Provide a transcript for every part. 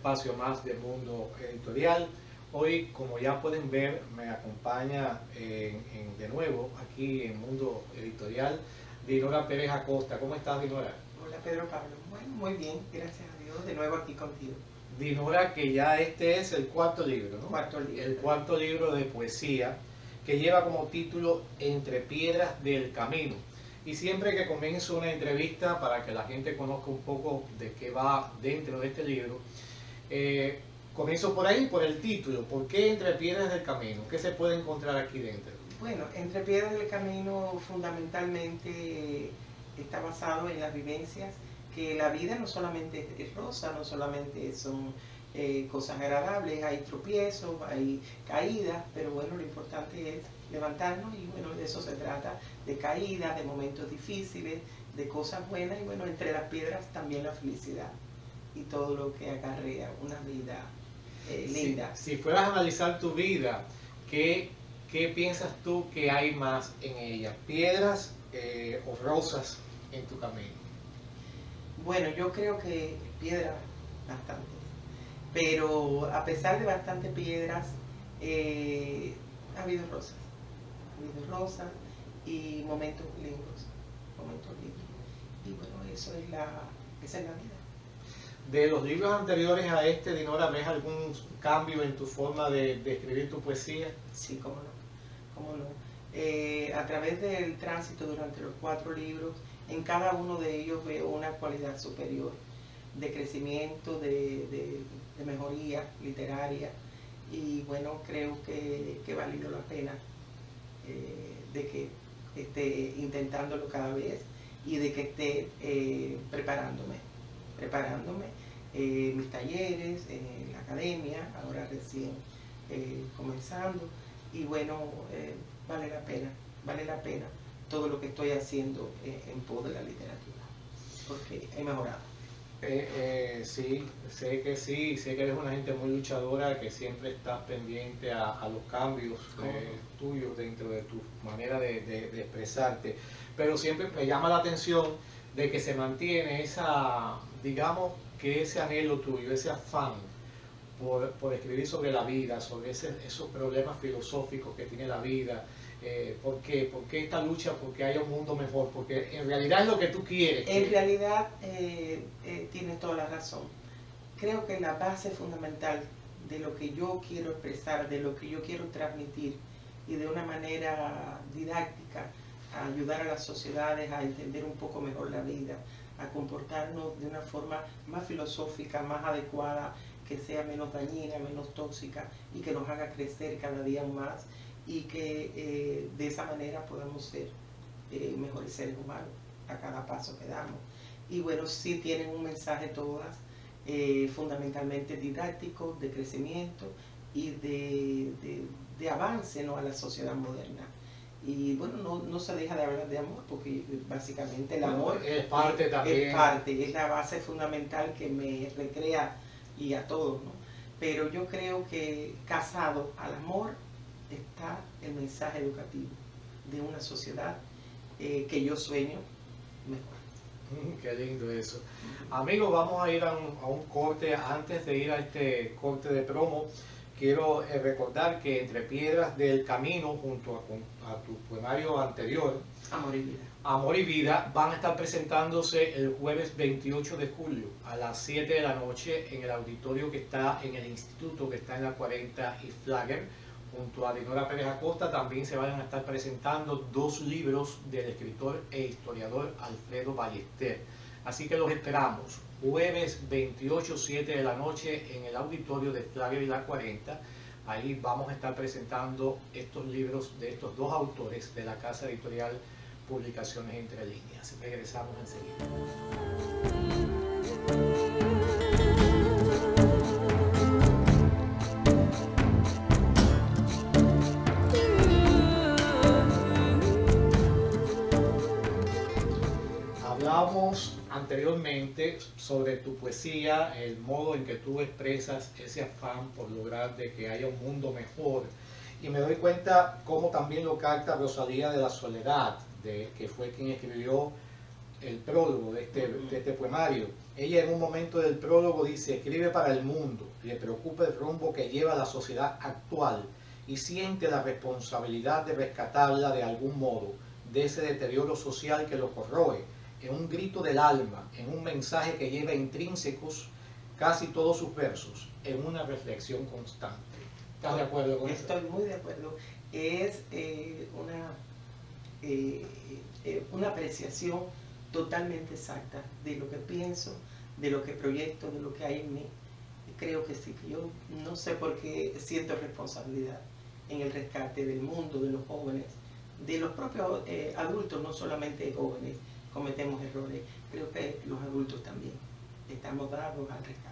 espacio más del mundo editorial. Hoy, como ya pueden ver, me acompaña de nuevo aquí en Mundo Editorial Dinora Pérez Acosta. ¿Cómo estás, Dinora? Hola, Pedro Pablo. Bueno, muy bien, gracias a Dios. De nuevo aquí contigo. Dinora, que ya este es el cuarto libro, ¿no? Cuarto libro. El cuarto libro de poesía que lleva como título Entre Piedras del Camino. Y siempre que comienzo una entrevista para que la gente conozca un poco de qué va dentro de este libro, eh, comienzo por ahí, por el título. ¿Por qué Entre Piedras del Camino? ¿Qué se puede encontrar aquí dentro? Bueno, Entre Piedras del Camino fundamentalmente está basado en las vivencias que la vida no solamente es rosa, no solamente son eh, cosas agradables, hay tropiezos, hay caídas, pero bueno, lo importante es levantarnos y bueno, de eso se trata, de caídas, de momentos difíciles, de cosas buenas y bueno, entre las piedras también la felicidad y todo lo que acarrea una vida eh, linda. Si, fueras a analizar tu vida, ¿qué, ¿qué, piensas tú que hay más en ella? ¿Piedras eh, o rosas en tu camino? Bueno, yo creo que piedras bastante pero a pesar de bastantes piedras, eh, ha habido rosas, ha habido rosas y momentos lindos, momentos lindos. Y bueno, eso es la, esa es la vida. De los libros anteriores a este, Dinora, ¿ves algún cambio en tu forma de, escribir tu poesía? Sí, cómo no, cómo no. Eh, a través del tránsito durante los cuatro libros, en cada uno de ellos veo una cualidad superior de crecimiento, de mejoría literaria y bueno, creo que, que valido la pena eh, de que esté intentándolo cada vez y de que esté eh, preparándome, preparándome eh, mis talleres, en la academia, ahora recién comenzando. Y bueno, vale la pena, vale la pena todo lo que estoy haciendo en pos de la literatura, porque he mejorado. Eh, eh, sí, sé que sí, sé que eres una gente muy luchadora, que siempre estás pendiente a, los cambios eh, tuyos dentro de tu manera de, expresarte, pero siempre me llama la atención de que se mantiene esa, digamos, que ese anhelo tuyo, ese afán por, por escribir sobre la vida, sobre esos problemas filosóficos que tiene la vida, eh, ¿Por qué? ¿Por qué esta lucha? Porque haya un mundo mejor, porque en realidad es lo que tú quieres. En realidad eh, eh, tienes toda la razón. Creo que la base fundamental de lo que yo quiero expresar, de lo que yo quiero transmitir y de una manera didáctica, ayudar a las sociedades a entender un poco mejor la vida, a comportarnos de una forma más filosófica, más adecuada, que sea menos dañina, menos tóxica y que nos haga crecer cada día más y que eh, de esa manera podamos ser eh, mejores seres humanos a cada paso que damos. Y bueno, sí tienen un mensaje todas, eh, fundamentalmente didáctico, de crecimiento y de, de, avance ¿no? a la sociedad moderna. Y bueno, no, no, se deja de hablar de amor, porque básicamente el amor es parte también. Es parte, es la base fundamental que me recrea y a todos, ¿no? Pero yo creo que casado al amor está el mensaje educativo de una sociedad eh, que yo sueño mejor. Mm, qué lindo eso. Amigos, vamos a ir a un, corte. Antes de ir a este corte de promo, quiero eh, recordar que Entre Piedras del Camino, junto a, tu poemario anterior, Amor y Vida. Amor y Vida, van a estar presentándose el jueves 28 de julio a las 7 de la noche en el auditorio que está en el instituto que está en la 40 y Flagger junto a Dinora Pérez Acosta también se van a estar presentando dos libros del escritor e historiador Alfredo Ballester. Así que los esperamos jueves 28, 7 de la noche en el auditorio de Flavio y la 40. Ahí vamos a estar presentando estos libros de estos dos autores de la casa editorial Publicaciones Entre Líneas. Regresamos enseguida. Anteriormente sobre tu poesía, el modo en que tú expresas ese afán por lograr de que haya un mundo mejor. Y me doy cuenta cómo también lo capta Rosalía de la Soledad, de, que fue quien escribió el prólogo de este, de este poemario. Ella en un momento del prólogo dice, escribe para el mundo, le preocupa el rumbo que lleva la sociedad actual y siente la responsabilidad de rescatarla de algún modo de ese deterioro social que lo corroe, en un grito del alma, en un mensaje que lleva intrínsecos casi todos sus versos, en una reflexión constante. ¿Estás de acuerdo con eso? Estoy muy de acuerdo. Es eh, una, eh, eh, una apreciación totalmente exacta de lo que pienso, de lo que proyecto, de lo que hay en mí. Creo que sí, que yo no sé por qué siento responsabilidad en el rescate del mundo, de los jóvenes, de los propios eh, adultos, no solamente jóvenes, cometemos errores, creo que los adultos también estamos dados al rescate.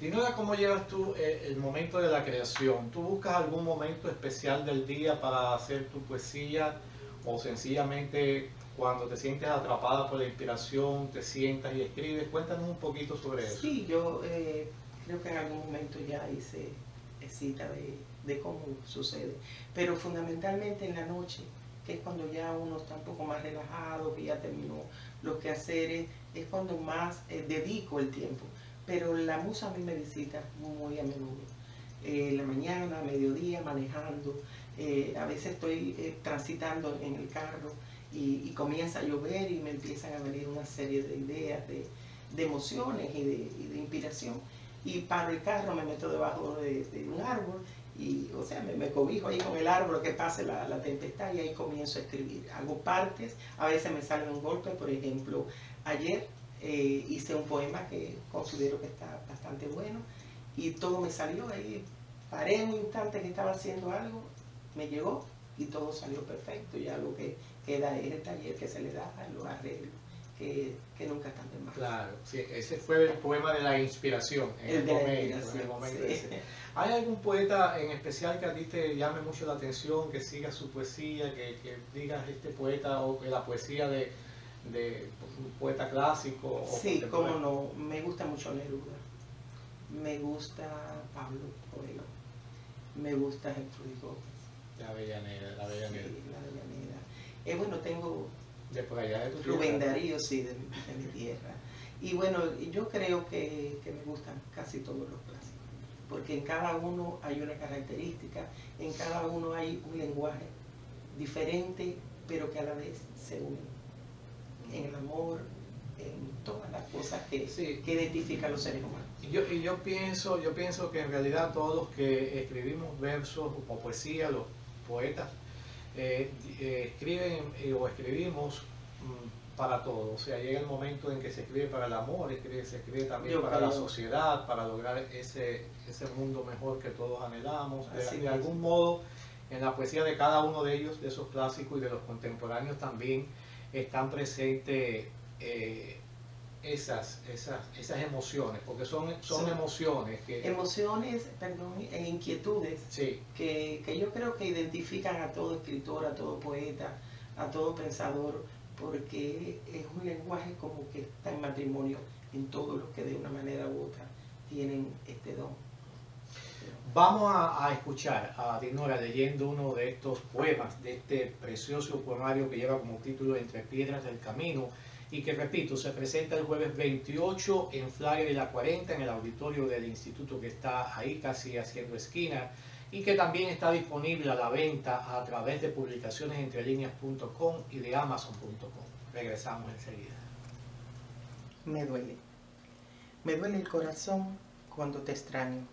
Dinora, ¿cómo llevas tú eh, el momento de la creación? ¿Tú buscas algún momento especial del día para hacer tu poesía o sencillamente cuando te sientes atrapada por la inspiración, te sientas y escribes? Cuéntanos un poquito sobre eso. Sí, yo eh, creo que en algún momento ya hice cita de de cómo sucede. Pero fundamentalmente en la noche, que es cuando ya uno está un poco más relajado, que ya terminó los quehaceres, es cuando más eh, dedico el tiempo. Pero la musa a mí me visita muy a menudo. Eh, la mañana, mediodía, manejando. Eh, a veces estoy transitando en el carro y, comienza a llover y me empiezan a venir una serie de ideas, de, emociones y de, inspiración. Y paro el carro, me meto debajo de, de un árbol y, o sea, me, cobijo ahí con el árbol que pase la, tempestad y ahí comienzo a escribir. Hago partes, a veces me sale un golpe, por ejemplo, ayer eh, hice un poema que considero que está bastante bueno y todo me salió ahí. Paré un instante que estaba haciendo algo, me llegó y todo salió perfecto. Ya lo que queda es el taller que se le da, los arreglos que, nunca de más. Claro, sí, ese fue el poema de la inspiración en el, momento, ¿Hay algún poeta en especial que a ti te llame mucho la atención, que siga su poesía, que, que digas este poeta o que la poesía de, un poeta clásico? sí, cómo no, me gusta mucho Neruda, me gusta Pablo Coelho, me gusta Gertrudis Gómez. La Avellaneda, la Avellaneda. Sí, la Avellaneda. Eh, bueno, tengo de por allá de tu Rubén Darío, sí, de, mi tierra. Y bueno, yo creo que, me gustan casi todos los clásicos, porque en cada uno hay una característica, en cada uno hay un lenguaje diferente, pero que a la vez se unen. En el amor, en todas las cosas que, que identifican a los seres humanos. Y yo, y yo, pienso, yo pienso que en realidad todos los que escribimos versos o poesía, los poetas, eh, eh, escriben eh, o escribimos mm, para todo. O sea, llega el momento en que se escribe para el amor, se escribe también para la sociedad, para lograr ese, ese mundo mejor que todos anhelamos. De, algún modo, en la poesía de cada uno de ellos, de esos clásicos y de los contemporáneos también, están presentes esas, esas, esas emociones, porque son, son emociones que... Emociones, perdón, e inquietudes sí. que, que, yo creo que identifican a todo escritor, a todo poeta, a todo pensador, porque es un lenguaje como que está en matrimonio en todos los que de una manera u otra tienen este don. Vamos a, a, escuchar a Dinora leyendo uno de estos poemas, de este precioso poemario que lleva como título Entre Piedras del Camino, y que repito, se presenta el jueves 28 en Flyer de la 40 en el auditorio del instituto que está ahí casi haciendo esquina y que también está disponible a la venta a través de publicaciones entrelíneas.com y de amazon.com. Regresamos enseguida. Me duele. Me duele el corazón cuando te extraño.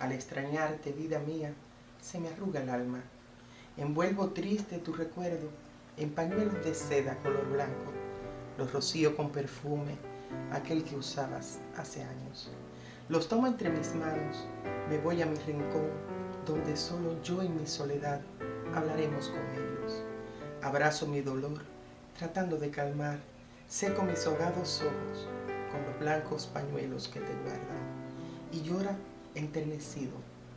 Al extrañarte, vida mía, se me arruga el alma. Envuelvo triste tu recuerdo en pañuelos de seda color blanco los rocío con perfume, aquel que usabas hace años. Los tomo entre mis manos, me voy a mi rincón, donde solo yo en mi soledad hablaremos con ellos. Abrazo mi dolor, tratando de calmar, seco mis ahogados ojos con los blancos pañuelos que te guardan, y llora enternecido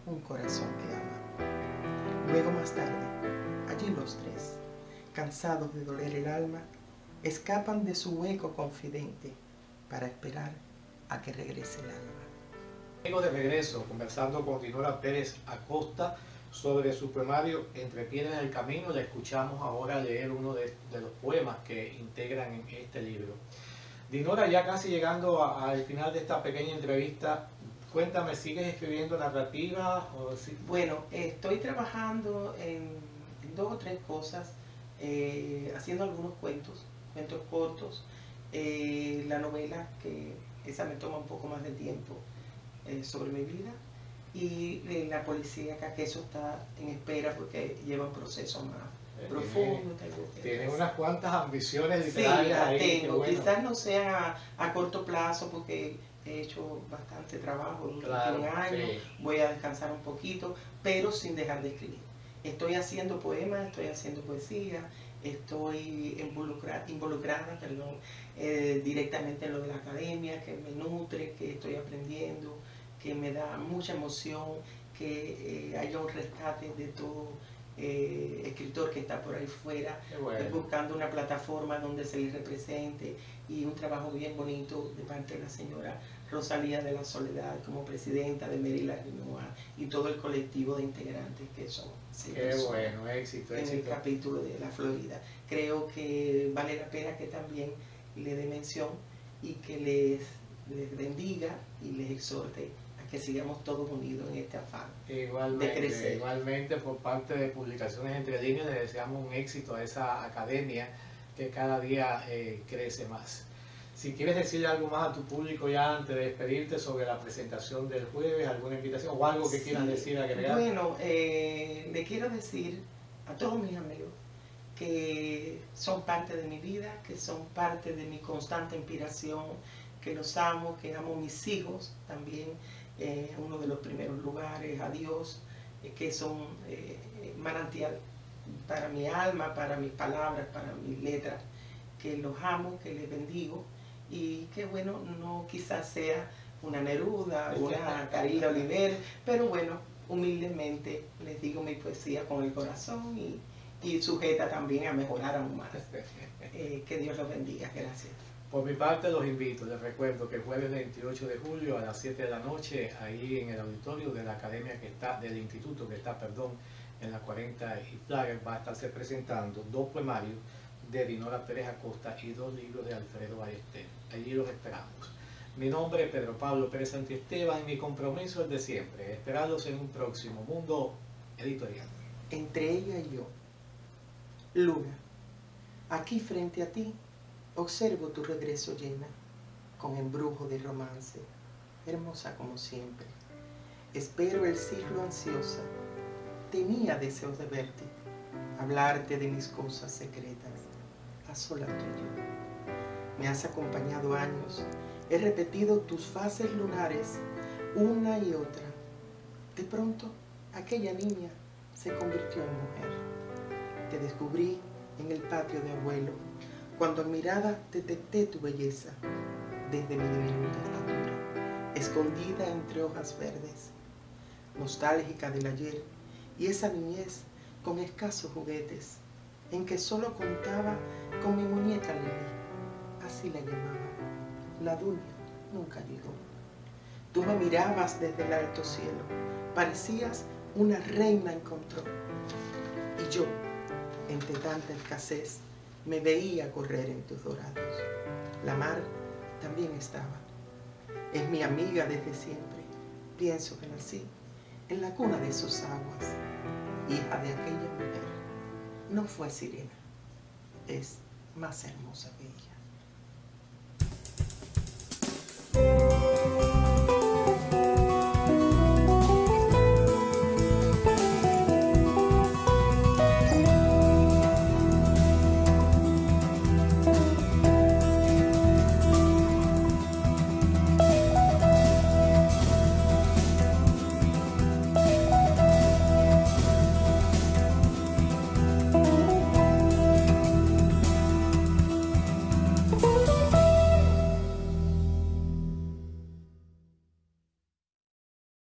un corazón que ama. Luego más tarde, allí los tres, cansados de doler el alma, escapan de su hueco confidente para esperar a que regrese el alma. Vengo de regreso conversando con Dinora Pérez Acosta sobre su poemario Entre piedras del camino. Le escuchamos ahora leer uno de, los poemas que integra quedan en este libro. Dinora, ya casi llegando al final de esta pequeña entrevista, cuéntame, ¿sigues escribiendo narrativa? O Bueno, estoy trabajando en, dos o tres cosas, eh, haciendo algunos cuentos, cuentos cortos, eh, la novela, que esa me toma un poco más de tiempo, eh, sobre mi vida, y la policía, que eso está en espera porque lleva un proceso más profundo. Tiene, unas cuantas ambiciones literarias sí, tengo. Quizás no sea a, corto plazo porque he hecho bastante trabajo durante un año, voy a descansar un poquito, pero sin dejar de escribir. Estoy haciendo poemas, estoy haciendo poesía, estoy involucrada, involucrada perdón, eh, directamente en lo de la academia, que me nutre, que estoy aprendiendo, que me da mucha emoción que eh, haya un rescate de todo eh, escritor que está por ahí fuera, eh, buscando una plataforma donde se le represente y un trabajo bien bonito de parte de la señora Rosalía de la Soledad como presidenta de Mary Rinoa y todo el colectivo de integrantes que son. Qué bueno, éxito, En el capítulo de la Florida. Creo que vale la pena que también le dé mención y que les, les bendiga y les exhorte que sigamos todos unidos en este afán igualmente, de crecer. Igualmente, por parte de Publicaciones Entre Líneas, le deseamos un éxito a esa academia que cada día eh, crece más. Si quieres decirle algo más a tu público ya antes de despedirte sobre la presentación del jueves, alguna invitación o algo que quieras decir, agregar. Bueno, eh, le quiero decir a todos mis amigos que son parte de mi vida, que son parte de mi constante inspiración, que los amo, que amo a mis hijos también, eh, uno de los primeros lugares, a Dios, eh, que son eh, manantial para mi alma, para mis palabras, para mis letras, que los amo, que les bendigo y que bueno, no quizás sea una Neruda, una Carila Oliver, pero bueno, humildemente les digo mi poesía con el corazón y, y sujeta también a mejorar aún más. que Dios los bendiga, gracias. Por mi parte los invito, les recuerdo que el jueves 28 de julio a las 7 de la noche, ahí en el auditorio de la academia que está, del instituto que está, perdón, en la 40 y Flagger, va a estarse presentando dos poemarios de Dinora Pérez Acosta y dos libros de Alfredo Ballester. Allí los esperamos. Mi nombre es Pedro Pablo Pérez Santiesteban y mi compromiso es de siempre, esperarlos en un próximo mundo editorial. Entre ella y yo, Luna, aquí frente a ti, Observo tu regreso llena, con embrujo de romance, hermosa como siempre. Espero el siglo ansiosa, tenía deseos de verte, hablarte de mis cosas secretas, a sola tuyo. Me has acompañado años, he repetido tus fases lunares, una y otra. De pronto, aquella niña se convirtió en mujer. Te descubrí en el patio de abuelo, cuando en mirada detecté tu belleza desde mi diminuta estatura, escondida entre hojas verdes, nostálgica del ayer y esa niñez con escasos juguetes, en que solo contaba con mi muñeca Lili, así la llamaba. La dueña nunca llegó. Tú me mirabas desde el alto cielo, parecías una reina encontró. Y yo, entre tanta escasez, me veía correr en tus dorados. La mar también estaba. Es mi amiga desde siempre. Pienso que nací en la cuna de sus aguas, hija de aquella mujer. No fue sirena, es más hermosa que ella.